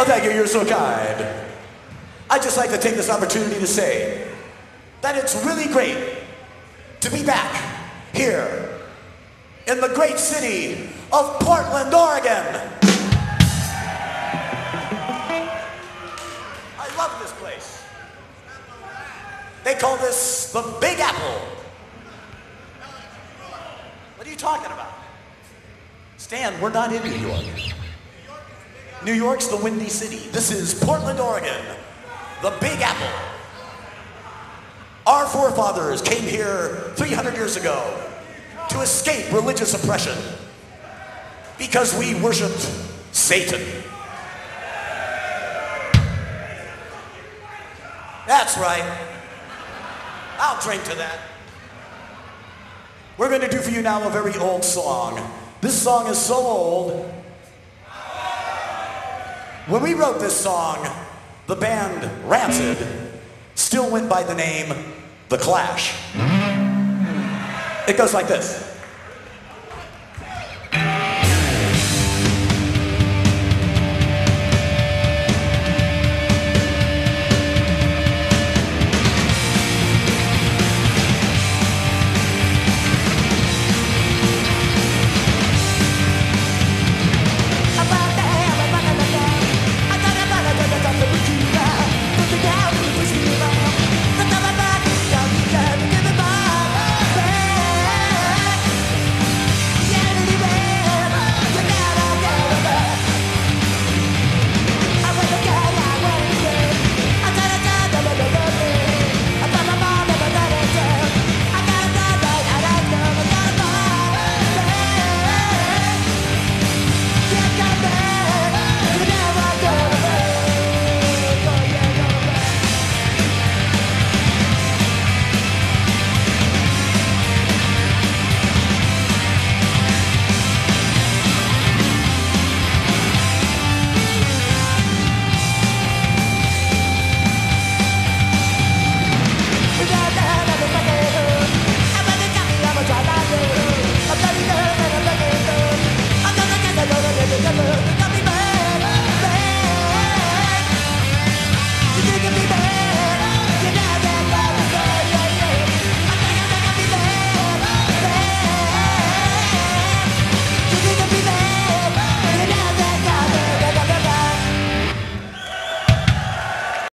Oh, thank you. You're so kind. I'd just like to take this opportunity to say that it's really great to be back here in the great city of Portland, Oregon. I love this place. They call this the Big Apple. What are you talking about? Stan, we're not in New York. New York's the Windy City. This is Portland, Oregon, the Big Apple. Our forefathers came here 300 years ago to escape religious oppression because we worshiped Satan. That's right. I'll drink to that. We're going to do for you now a very old song. This song is so old. When we wrote this song, the band Rancid still went by the name The Clash. It goes like this.